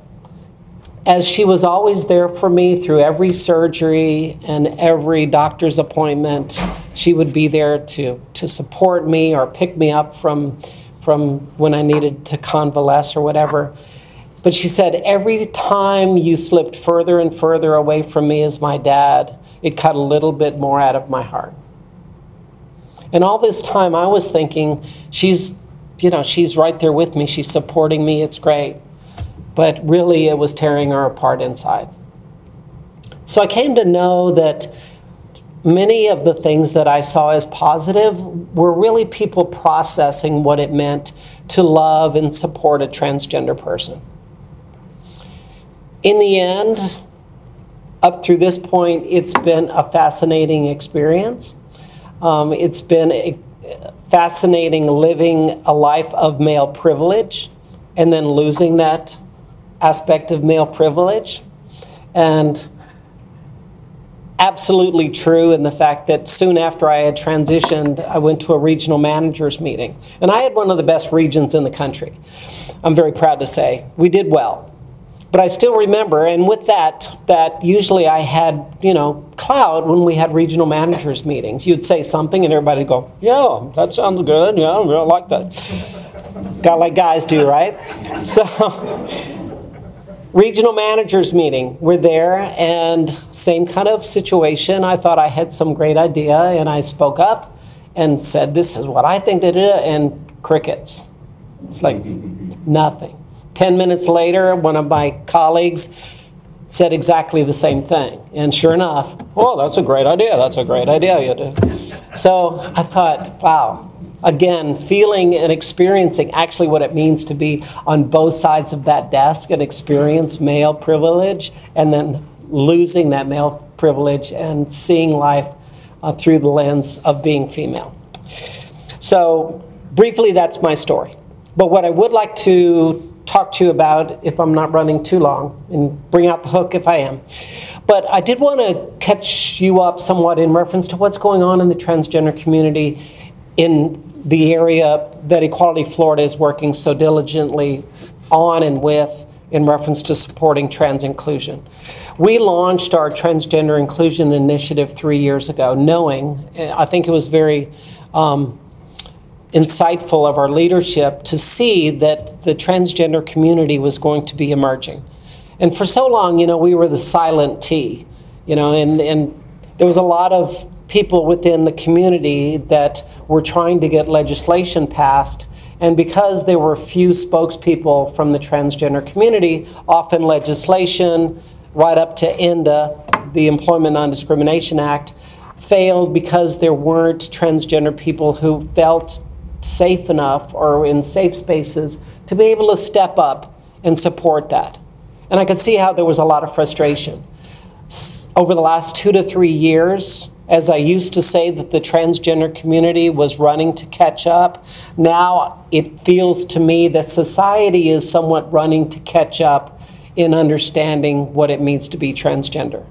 as she was always there for me through every surgery and every doctor's appointment, she would be there to, to support me or pick me up from, from when I needed to convalesce or whatever. But she said, every time you slipped further and further away from me as my dad, it cut a little bit more out of my heart. And all this time I was thinking, she's, you know, she's right there with me, she's supporting me, it's great. But really, it was tearing her apart inside. So I came to know that many of the things that I saw as positive were really people processing what it meant to love and support a transgender person. In the end, up through this point, it's been a fascinating experience. Um, it's been a, fascinating living a life of male privilege and then losing that aspect of male privilege. And absolutely true in the fact that soon after I had transitioned, I went to a regional managers meeting. And I had one of the best regions in the country. I'm very proud to say. We did well. But I still remember, and with that, that usually I had, you know, cloud when we had regional managers meetings. You'd say something and everybody would go, yeah, that sounds good. Yeah, I really like that. Got like guys do, right? So, regional managers meeting, we're there and same kind of situation. I thought I had some great idea and I spoke up and said, this is what I think and crickets. It's like nothing. 10 minutes later, one of my colleagues said exactly the same thing. And sure enough, oh, that's a great idea. That's a great idea you do. So I thought, wow, again, feeling and experiencing actually what it means to be on both sides of that desk and experience male privilege and then losing that male privilege and seeing life uh, through the lens of being female. So, briefly, that's my story. But what I would like to talk to you about if I'm not running too long and bring out the hook if I am. But I did want to catch you up somewhat in reference to what's going on in the transgender community in the area that Equality Florida is working so diligently on and with in reference to supporting trans inclusion. We launched our transgender inclusion initiative three years ago, knowing, I think it was very um, insightful of our leadership to see that the transgender community was going to be emerging. And for so long, you know, we were the silent T, you know, and, and there was a lot of people within the community that were trying to get legislation passed. And because there were few spokespeople from the transgender community, often legislation, right up to ENDA, the Employment Non-Discrimination Act, failed because there weren't transgender people who felt safe enough or in safe spaces to be able to step up and support that. And I could see how there was a lot of frustration. Over the last two to three years, as I used to say that the transgender community was running to catch up, now it feels to me that society is somewhat running to catch up in understanding what it means to be transgender.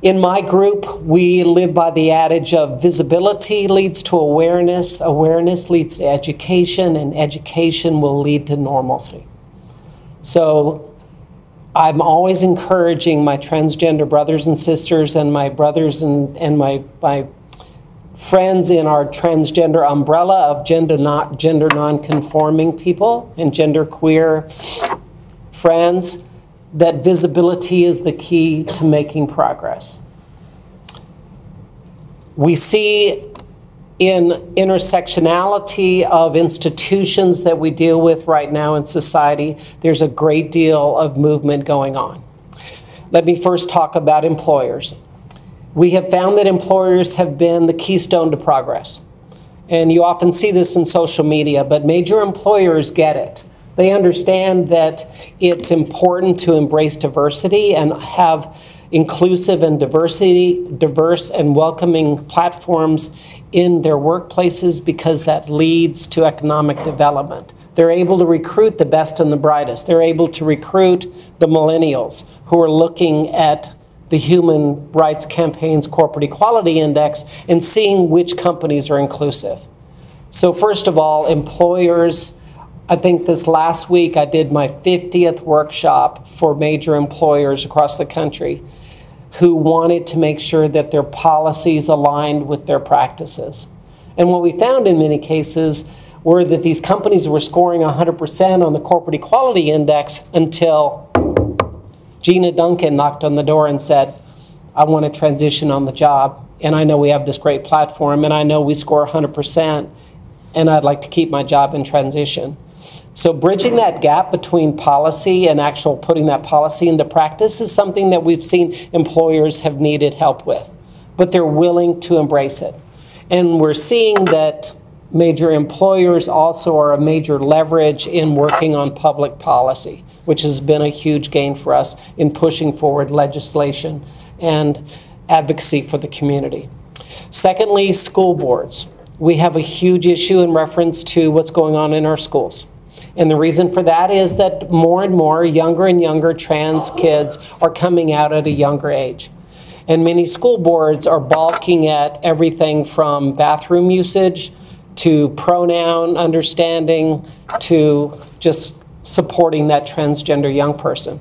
In my group, we live by the adage of visibility leads to awareness, awareness leads to education, and education will lead to normalcy. So I'm always encouraging my transgender brothers and sisters and my brothers and, and my, my friends in our transgender umbrella of gender not gender non-conforming people and gender queer friends that visibility is the key to making progress. We see in intersectionality of institutions that we deal with right now in society, there's a great deal of movement going on. Let me first talk about employers. We have found that employers have been the keystone to progress. And you often see this in social media, but major employers get it They understand that it's important to embrace diversity and have inclusive and diversity, diverse and welcoming platforms in their workplaces because that leads to economic development. They're able to recruit the best and the brightest. They're able to recruit the millennials who are looking at the Human Rights Campaign's Corporate Equality Index and seeing which companies are inclusive. So first of all, employers, I think this last week I did my 50th workshop for major employers across the country who wanted to make sure that their policies aligned with their practices. And what we found in many cases were that these companies were scoring 100% on the corporate equality index until Gina Duncan knocked on the door and said, I want to transition on the job. And I know we have this great platform, and I know we score 100%, and I'd like to keep my job in transition. So, bridging that gap between policy and actual putting that policy into practice is something that we've seen employers have needed help with, but they're willing to embrace it. And we're seeing that major employers also are a major leverage in working on public policy, which has been a huge gain for us in pushing forward legislation and advocacy for the community. Secondly, school boards. We have a huge issue in reference to what's going on in our schools. And the reason for that is that more and more younger and younger trans kids are coming out at a younger age. And many school boards are balking at everything from bathroom usage to pronoun understanding to just supporting that transgender young person.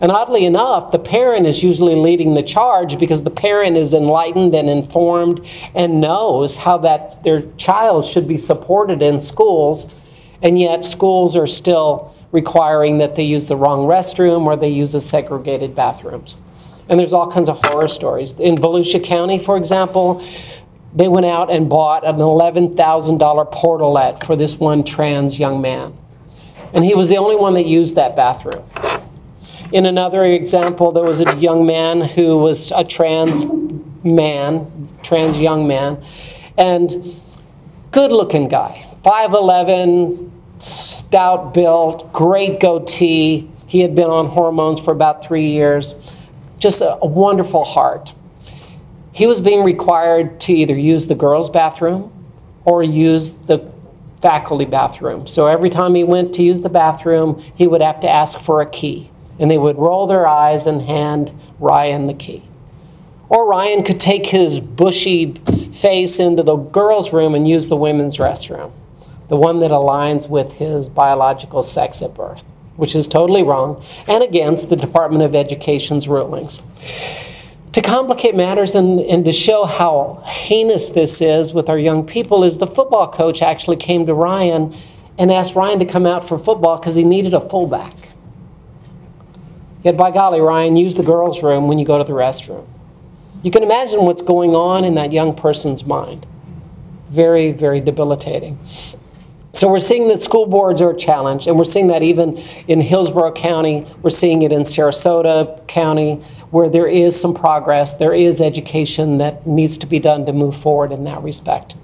And oddly enough, the parent is usually leading the charge because the parent is enlightened and informed and knows how that their child should be supported in schools, and yet schools are still requiring that they use the wrong restroom or they use the segregated bathrooms. And there's all kinds of horror stories. In Volusia County, for example, they went out and bought an $11,000 portalette for this one trans young man. And he was the only one that used that bathroom. In another example, there was a young man who was a trans man, trans young man, and good looking guy, 5'11, stout built, great goatee. He had been on hormones for about three years. Just a, a wonderful heart he was being required to either use the girls' bathroom or use the faculty bathroom. So every time he went to use the bathroom, he would have to ask for a key. And they would roll their eyes and hand Ryan the key. Or Ryan could take his bushy face into the girls' room and use the women's restroom, the one that aligns with his biological sex at birth, which is totally wrong and against the Department of Education's rulings. To complicate matters and, and to show how heinous this is with our young people is the football coach actually came to Ryan and asked Ryan to come out for football because he needed a fullback. Yet, by golly, Ryan, use the girls' room when you go to the restroom. You can imagine what's going on in that young person's mind. Very, very debilitating. So we're seeing that school boards are challenged, and we're seeing that even in Hillsborough County. We're seeing it in Sarasota County where there is some progress, there is education that needs to be done to move forward in that respect.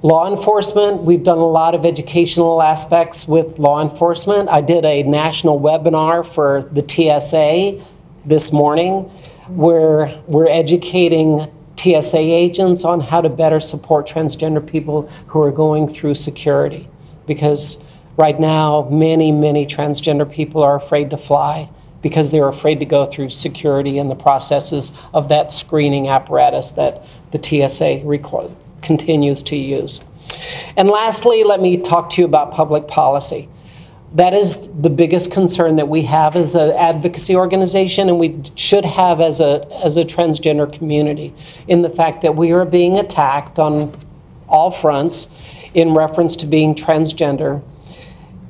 Law enforcement, we've done a lot of educational aspects with law enforcement. I did a national webinar for the TSA this morning where we're educating TSA agents on how to better support transgender people who are going through security. Because right now, many, many transgender people are afraid to fly because they're afraid to go through security and the processes of that screening apparatus that the TSA continues to use. And lastly, let me talk to you about public policy. That is the biggest concern that we have as an advocacy organization, and we should have as a, as a transgender community, in the fact that we are being attacked on all fronts in reference to being transgender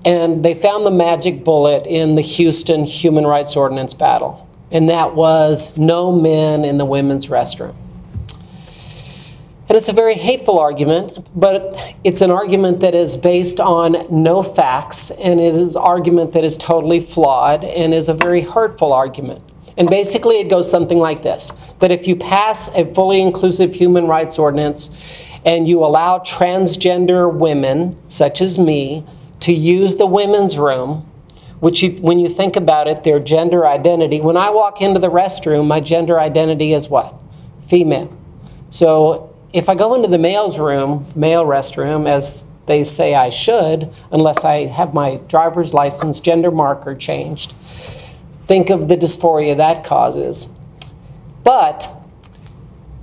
and they found the magic bullet in the Houston Human Rights Ordinance battle, and that was no men in the women's restroom. And it's a very hateful argument, but it's an argument that is based on no facts, and it is an argument that is totally flawed and is a very hurtful argument. And basically, it goes something like this that if you pass a fully inclusive human rights ordinance and you allow transgender women, such as me, to use the women's room, which you, when you think about it, their gender identity, when I walk into the restroom, my gender identity is what? Female. So if I go into the male's room, male restroom, as they say I should, unless I have my driver's license gender marker changed, think of the dysphoria that causes. But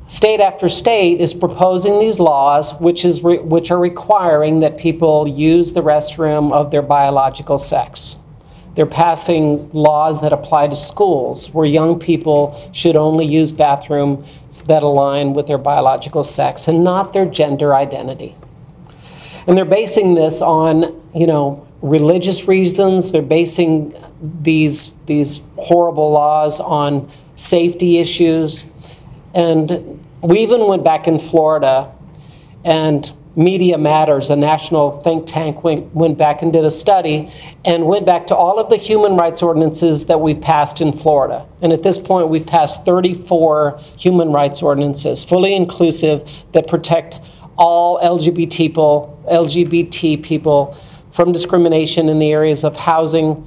state after state is proposing these laws which, is which are requiring that people use the restroom of their biological sex. They're passing laws that apply to schools where young people should only use bathrooms that align with their biological sex and not their gender identity. And they're basing this on, you know, religious reasons. They're basing these, these horrible laws on safety issues. And we even went back in Florida, and Media Matters, a national think tank, went, went back and did a study and went back to all of the human rights ordinances that we've passed in Florida. And at this point, we've passed 34 human rights ordinances, fully inclusive, that protect all LGBT people, LGBT people from discrimination in the areas of housing,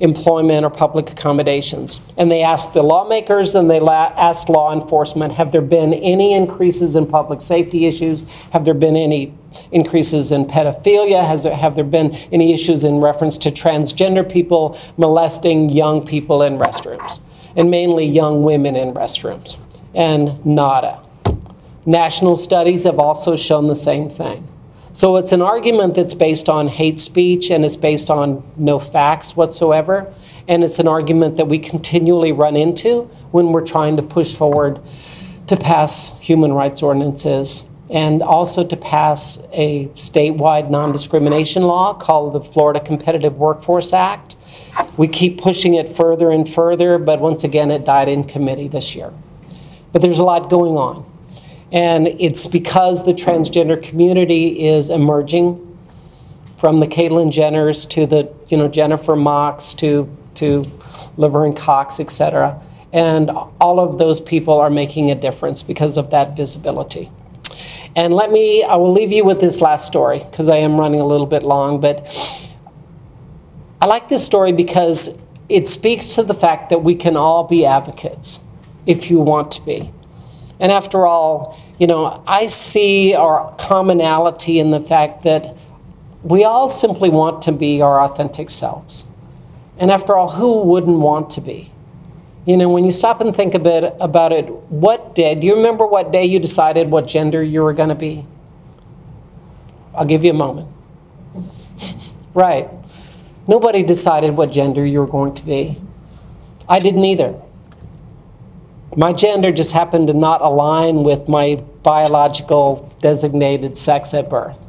employment, or public accommodations. And they asked the lawmakers and they asked law enforcement, have there been any increases in public safety issues? Have there been any increases in pedophilia? Has there, have there been any issues in reference to transgender people molesting young people in restrooms? And mainly young women in restrooms. And nada. National studies have also shown the same thing. So it's an argument that's based on hate speech and it's based on no facts whatsoever. And it's an argument that we continually run into when we're trying to push forward to pass human rights ordinances and also to pass a statewide non discrimination law called the Florida Competitive Workforce Act. We keep pushing it further and further, but once again, it died in committee this year. But there's a lot going on. And it's because the transgender community is emerging from the Caitlyn Jenners to the, you know, Jennifer Mox to, to Laverne Cox, et cetera. And all of those people are making a difference because of that visibility. And let me, I will leave you with this last story because I am running a little bit long, but I like this story because it speaks to the fact that we can all be advocates if you want to be. And after all, you know, I see our commonality in the fact that we all simply want to be our authentic selves. And after all, who wouldn't want to be? You know, when you stop and think a bit about it, what day, do you remember what day you decided what gender you were going to be? I'll give you a moment. right. Nobody decided what gender you were going to be. I didn't either. My gender just happened to not align with my biological designated sex at birth.